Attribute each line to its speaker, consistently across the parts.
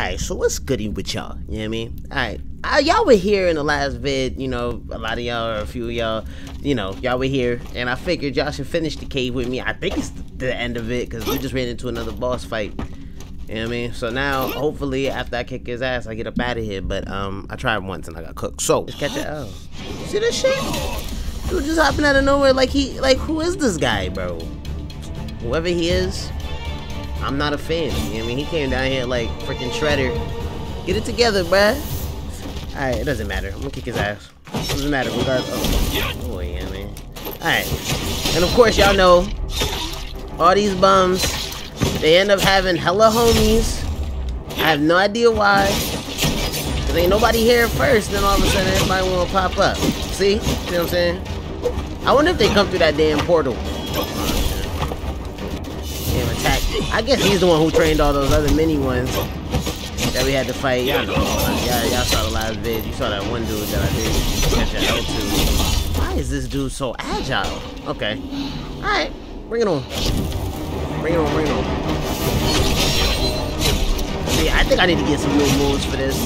Speaker 1: Alright, so what's goody with y'all? You know what I mean? Alright. Uh, y'all were here in the last vid, you know, a lot of y'all or a few of y'all, you know, y'all were here, and I figured y'all should finish the cave with me. I think it's the end of it, because we just ran into another boss fight. You know what I mean? So now, hopefully, after I kick his ass, I get up out of here. But um, I tried once and I got cooked. So just catch it. Oh, see this shit? Dude just hopping out of nowhere like he, like who is this guy, bro? Whoever he is, I'm not a fan. You know I mean? He came down here like freaking Shredder. Get it together, bruh. Alright, it doesn't matter. I'm gonna kick his ass. It doesn't matter regardless. Oh, oh yeah, man. Alright. And of course, y'all know all these bums, they end up having hella homies. I have no idea why. Cause ain't nobody here first, then all of a sudden everybody wanna pop up. See? See what I'm saying? I wonder if they come through that damn portal. I guess he's the one who trained all those other mini ones that we had to fight. Y'all know. Y'all, y'all saw the last vid. You saw that one dude that I did catch an L to. Why is this dude so agile? Okay. Alright. Bring it on. Bring it on, bring it on. See, I think I need to get some new moves for this.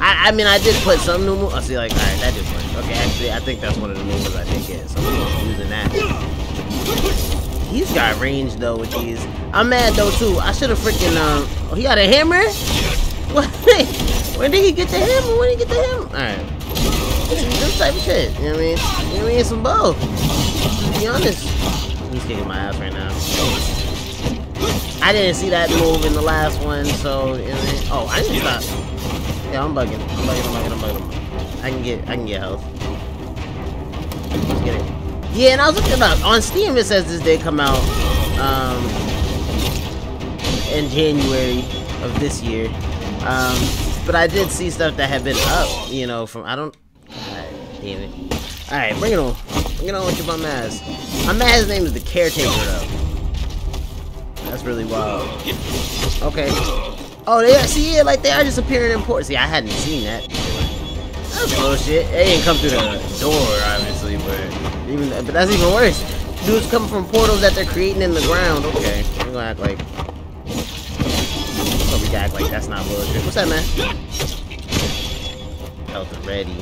Speaker 1: I, I mean, I did put some new moves. I oh, see, like, alright, that did work. Okay, actually, I think that's one of the moves I did get. So I'm using that. He's got range though with these. I'm mad though too. I should have freaking um. Oh, he got a hammer. What? when did he get the hammer? When did he get the hammer? All right. This, type of shit. You know what I mean? You know what I mean? Some. To be honest. He's kicking my ass right now. I didn't see that move in the last one, so you know I mean? oh, I need to stop. Yeah, I'm bugging. I'm bugging. I'm bugging. I'm bugging. I can get. I can get health. Let's get it. Yeah, and I was looking up on Steam. It says this did come out um, in January of this year. Um, but I did see stuff that had been up, you know, from I don't. God damn it! All right, bring it on. Bring it on with your bum ass. My man's name is the Caretaker, though. That's really wild. Okay. Oh, they see, yeah, like they are just appearing in port. See, I hadn't seen that. Oh, that's bullshit. They ain't come through the door, obviously, but. Even, but that's even worse. Dudes come from portals that they're creating in the ground. Okay, we're gonna act like. So we act like that's not bullshit. What's that, man? Health ready.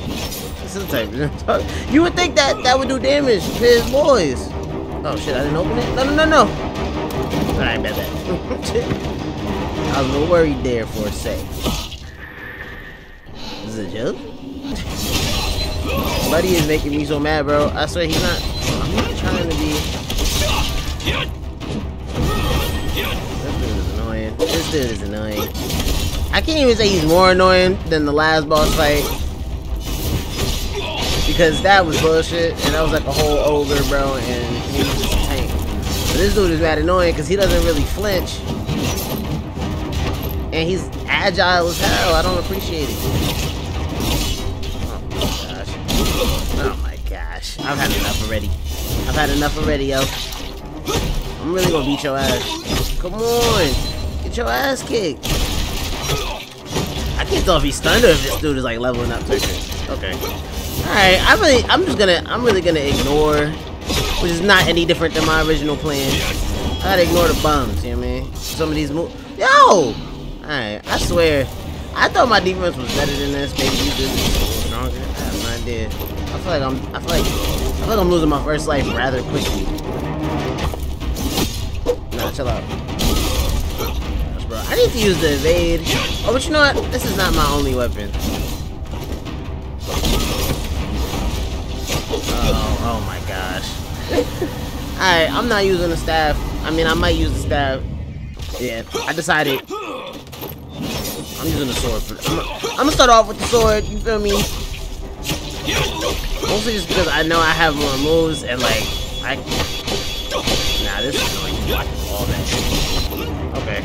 Speaker 1: This is the type. You would think that that would do damage to his boys. Oh shit! I didn't open it. No, no, no, no. Alright, bet that. I was a little worried there for a sec. This is a joke. Buddy is making me so mad, bro. I swear he's not. I'm not trying to be. This dude is annoying. This dude is annoying. I can't even say he's more annoying than the last boss fight. Because that was bullshit, and that was like a whole ogre, bro, and he was just a tank. But this dude is mad annoying because he doesn't really flinch. And he's agile as hell. I don't appreciate it. I've had enough already. I've had enough already, yo. I'm really gonna beat your ass. Come on. Get your ass kicked. I can't tell if he's stunned or if this dude is like leveling up. Okay. Alright, I really I'm just gonna I'm really gonna ignore which is not any different than my original plan. I gotta ignore the bums, you know what I mean? Some of these moves. Yo! Alright, I swear. I thought my defense was better than this. Maybe you did stronger. I have no idea feel like I'm I feel like I feel like I'm losing my first life rather quickly. Nah, chill out. Bro. I need to use the evade. Oh, but you know what? This is not my only weapon. Oh, oh my gosh. Alright, I'm not using the staff. I mean, I might use the staff. Yeah, I decided. I'm using the sword. For, I'm, I'm gonna start off with the sword, you feel me? Mostly just because I know I have more moves and like I Nah, this is annoying. All that. Okay.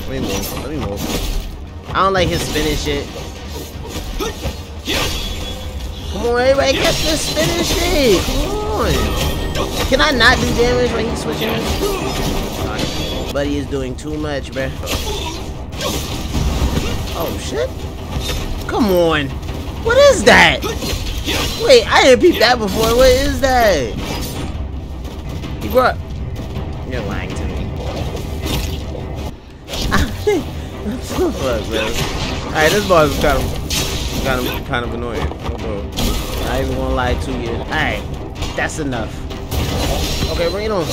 Speaker 1: Let me move. Let me move. I don't like his spinning shit. Come on, everybody catch this spinning shit. Come on. Can I not do damage when he's switching? Buddy is doing too much, bruh. Oh shit. Come on. What is that? Wait, I didn't peep that before. What is that? He brought... You're lying to me. What the fuck, bro? Alright, this boss is kind of, kind of, kind of annoying. I ain't even gonna lie to you. Alright, that's enough. Okay, bring it on.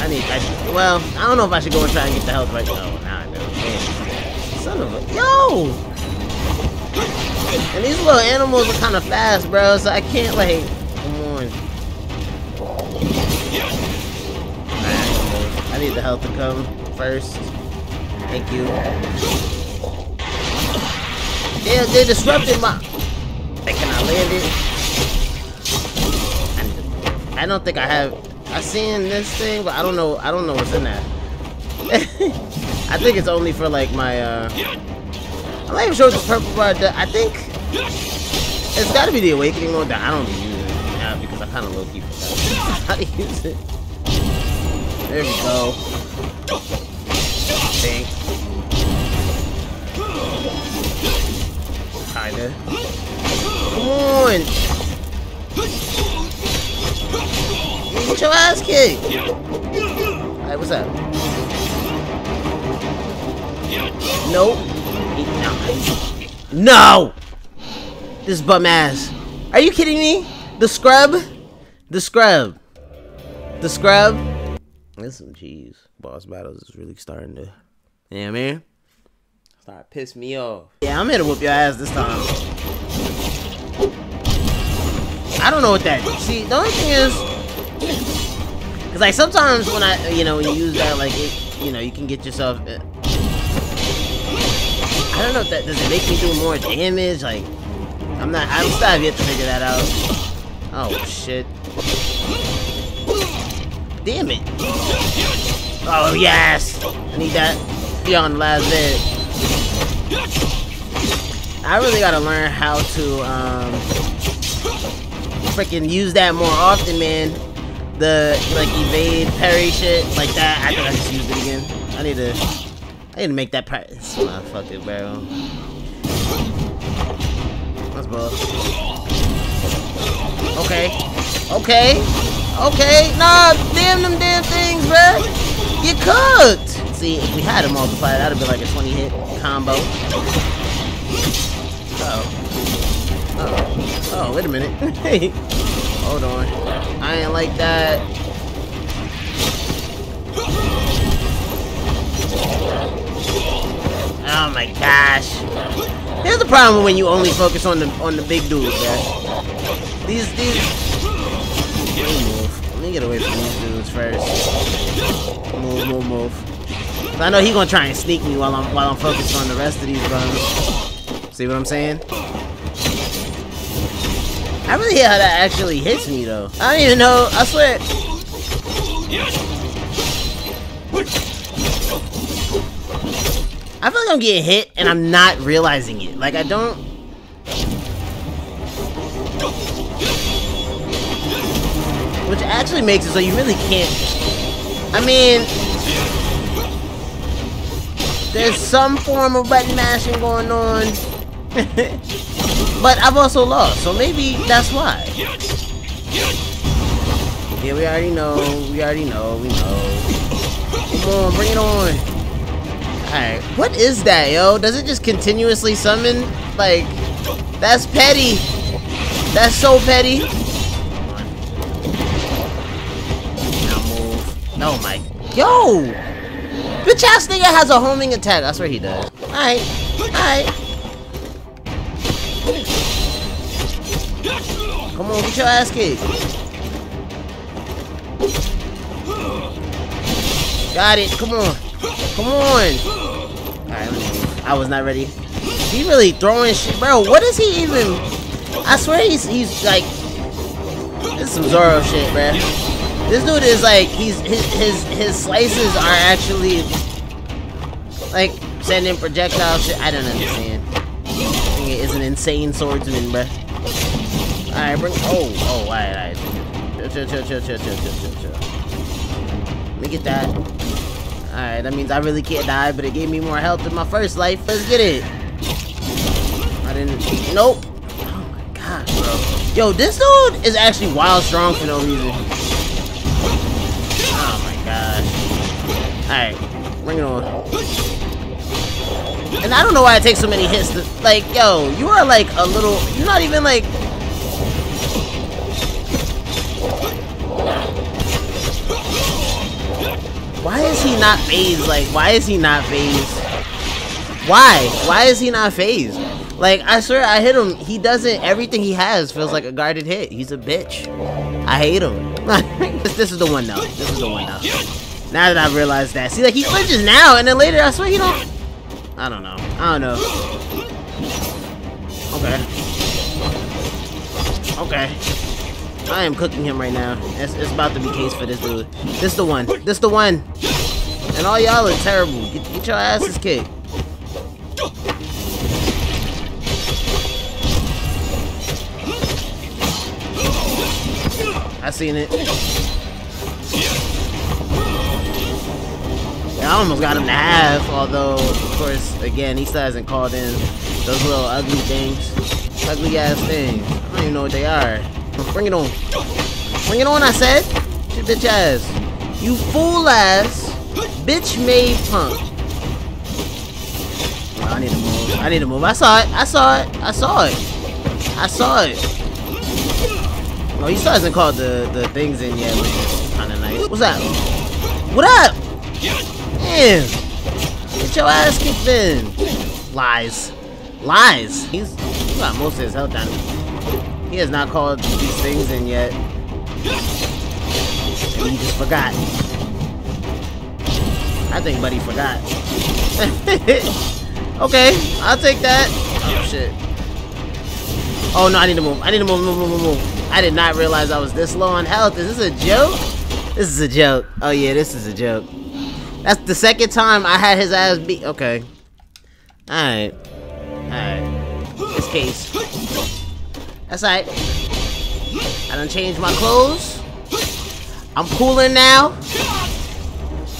Speaker 1: I need, I, well, I don't know if I should go and try and get the health right now. Son of a, yo! And these little animals are kind of fast, bro, so I can't, like, come on. I need the health to come first. Thank you. Yeah, they disrupted my... Can I land it? I don't think I have... I seen this thing, but I don't know. I don't know what's in that. I think it's only for like my. uh... I'm not even sure what this purple bar does. I think it's got to be the awakening mode that I don't use it now because I kind of low key forgot how to use it. There we go. Thanks. Kinda. Come on. Get your ass kicked! Alright, what's up? Nope. No. No! This bum ass. Are you kidding me? The scrub? The scrub. The scrub? That's some cheese. Boss battles is really starting to. Yeah, man. Start piss me off. Yeah, I'm here to whoop your ass this time. I don't know what that. See, the only thing is, Cause like sometimes when I, you know, when you use that, like it, you know, you can get yourself. Uh, I don't know if that does it make me do more damage. Like, I'm not. I'm still have yet to figure that out. Oh shit! Damn it! Oh yes! I need that. Be on the last bit. I really gotta learn how to um freaking use that more often, man the like evade parry shit like that. I think I just used it again. I need to I didn't make that. Nah, fuck it, bro. Let's. Okay. Okay. Okay. Nah, damn them damn things, bro. You cooked. See, if we had a multiplier, that'd be like a 20 hit combo. Uh oh. Uh oh. Oh, wait a minute. Hey. Hold on. I ain't like that. My gosh. Here's the problem when you only focus on the on the big dudes, man. These these move. Let me get away from these dudes first. Move, move, move. I know he's gonna try and sneak me while I'm while I'm focused on the rest of these guns. See what I'm saying? I really hate how that actually hits me though. I don't even know. I swear. I feel like I'm getting hit and I'm not realizing it. Like I don't. Which actually makes it so you really can't. I mean, there's some form of button mashing going on. But I've also lost, so maybe that's why. Yeah, we already know. We already know. We know. Come on, bring it on. Alright, what is that, yo? Does it just continuously summon? Like, that's petty. That's so petty. Now move. No, my. Yo! Bitch ass nigga has a homing attack. That's what he does. Alright. Alright. Come on, get your ass kicked. Got it. Come on. Come on. Alright, I was not ready. He really throwing shit. Bro, what is he even... I swear he's, he's like... This is some Zoro shit, bro. This dude is like, he's his, his, his slices are actually... Like, sending projectile shit. I don't understand is an insane swordsman, bruh. Alright, bring. Oh, oh, alright, alright. Chill, chill, chill, chill, chill, chill, chill, chill. Let me get that. Alright, that means I really can't die, but it gave me more health in my first life. Let's get it. I didn't. Nope. Oh my gosh, bro. Yo, this dude is actually wild strong for no reason. Oh my gosh. Alright, bring it on. And I don't know why I take so many hits to, like, yo, you are like a little, you're not even like, why is he not phased? Like, why is he not phased? Why? Why is he not phased? Like, I swear I hit him. He doesn't, everything he has feels like a guarded hit. He's a bitch. I hate him. this, this is the one though. This is the one though. Now that I've realized that. See, like, he flinches now, and then later, I swear he don't. I don't know. I don't know. Okay. Okay. I am cooking him right now. It's, it's about to be case for this dude. This the one. This the one. And all y'all are terrible. Get, get your asses kicked. I seen it. Yeah, I almost got him to half, although, of course, again, he still hasn't called in those little ugly things. Ugly ass things. I don't even know what they are. Bring it on. Bring it on, I said. Your bitch ass. You fool ass. Bitch made punk. Oh, I need to move. I need to move. I saw it. I saw it. I saw it. I saw it. Oh, he still hasn't called the, the things in yet, which is kind of nice. What's that? What up? Damn. Get your ass kicked in. Lies. Lies. He's he got most of his health down. He has not called these things in yet. Maybe he just forgot. I think Buddy forgot. okay, I'll take that. Oh, shit. Oh, no, I need to move. I need to move, move, move, move, move. I did not realize I was this low on health. Is this a joke? This is a joke. Oh yeah, this is a joke. That's the second time I had his ass beat. Okay. Alright. Alright. This case. That's alright. I done changed my clothes. I'm cooler now.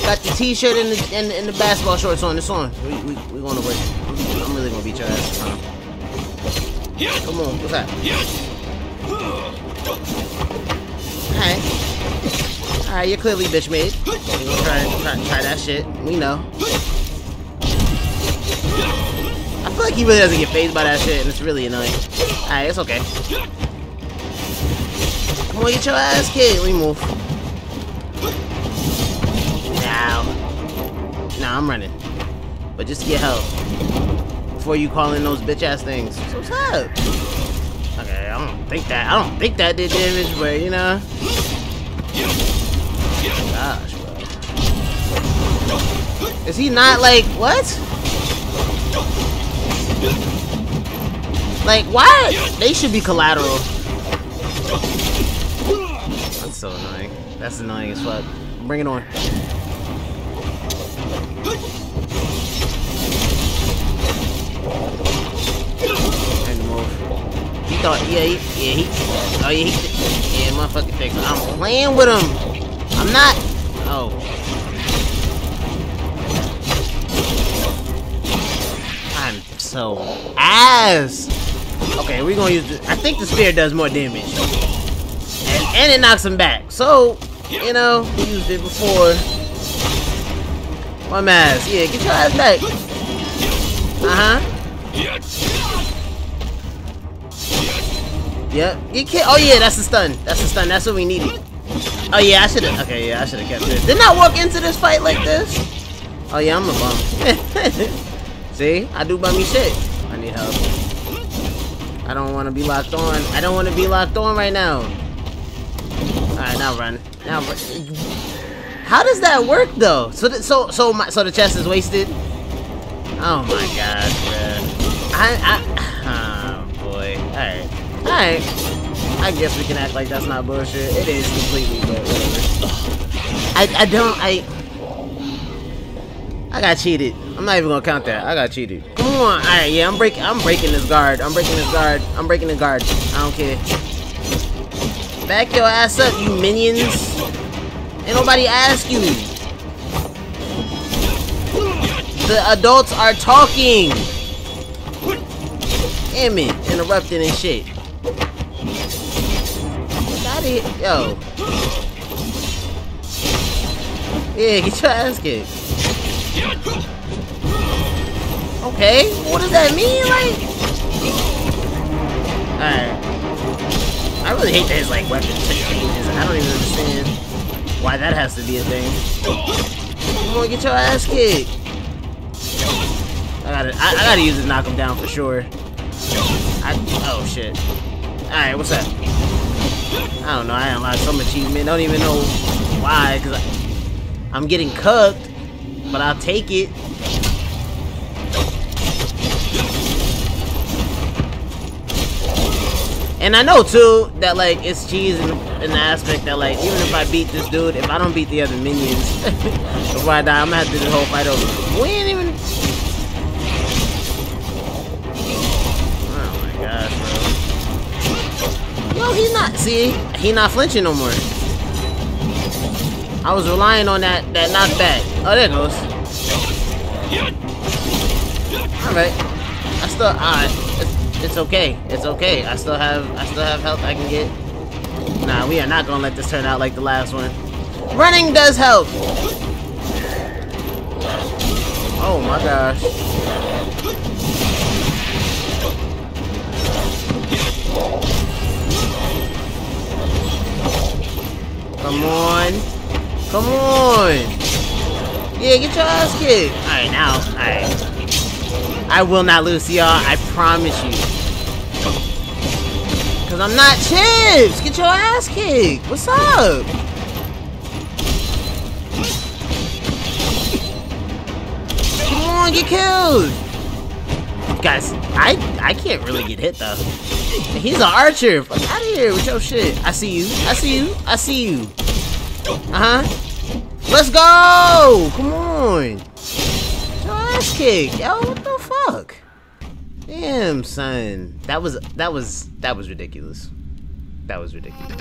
Speaker 1: Got the t-shirt and the, and, and, the basketball shorts on. It's on. We, we, we going to work. I'm really going to beat your ass. Come on. What's that? Alright. Alright, you're clearly bitch made. Try, try, try that shit. We know. I feel like he really doesn't get phased by that shit, and it's really annoying. Alright, it's okay. Come on, get your ass kicked. We move. Now. Nah, I'm running. But just get help. Before you call in those bitch ass things. So what's up? Okay, I don't think that. I don't think that did damage, but you know. Gosh, bro. Is he not like what? Like why? They should be collateral. That's so annoying. That's annoying as fuck. Bring it on. He thought, yeah, he, yeah, he, oh yeah, he, yeah, motherfucking fix. I'm playing with him. I'm not. Oh. So ass. Okay, we're gonna use. The, I think the spear does more damage, and and it knocks him back. So, you know, we used it before. My ass. Yeah, get your ass back. Uh huh. Yep. You can't. Oh yeah, that's the stun. That's the stun. That's what we needed. Oh yeah, I should have. Okay, yeah, I should have kept this. Didn't I walk into this fight like this? Oh yeah, I'm a bum. See, I do bummy shit. I need help. I don't want to be locked on. I don't want to be locked on right now. All right, now run. Now run. How does that work though? So the, so so my so the chest is wasted. Oh my god, man. I I oh boy. All right. Alright. I guess we can act like that's not bullshit. It is completely, whatever. I, I don't, I... I got cheated. I'm not even gonna count that. I got cheated. Come on. Alright, yeah, I'm breaking I'm breaking this guard. I'm breaking this guard. I'm breaking the guard. I don't care. Back your ass up, you minions. Ain't nobody ask you. The adults are talking. Damn it, interrupting and shit of here. Yo. Yeah, get your ass kicked. Okay, what does that mean? Like, alright. I really hate that his like weapon changes. I don't even understand why that has to be a thing. Come on, get your ass kicked. I gotta, I, I gotta use it to knock him down for sure. I, oh shit. Alright, what's up? I don't know, I unlocked some achievement. Don't even know why, because I'm getting cooked, but I'll take it. And I know too that like it's cheese in, in, the aspect that like even if I beat this dude, if I don't beat the other minions before I die, I'm gonna have to do the whole fight over. We ain't even. Oh my gosh, bro. No, he's not. See, he not flinching no more. I was relying on that that knockback. Oh, there it goes. All right. I still. All right. It's okay. It's okay. I still have I still have health I can get. Nah, we are not gonna let this turn out like the last one. Running does help. Oh my gosh. Come on. Come on. Yeah, get your ass kicked. Alright, now. Alright. I will not lose y'all. I promise you. Cause I'm not Chips. Get your ass kicked. What's up? Come on, get killed. Guys, I I can't really get hit though. He's an archer. Fuck out of here with your shit. I see you. I see you. I see you. Uh huh. Let's go. Come on. Your ass kick, yo. What the fuck? Damn, son. That was that was that was ridiculous. That was ridiculous.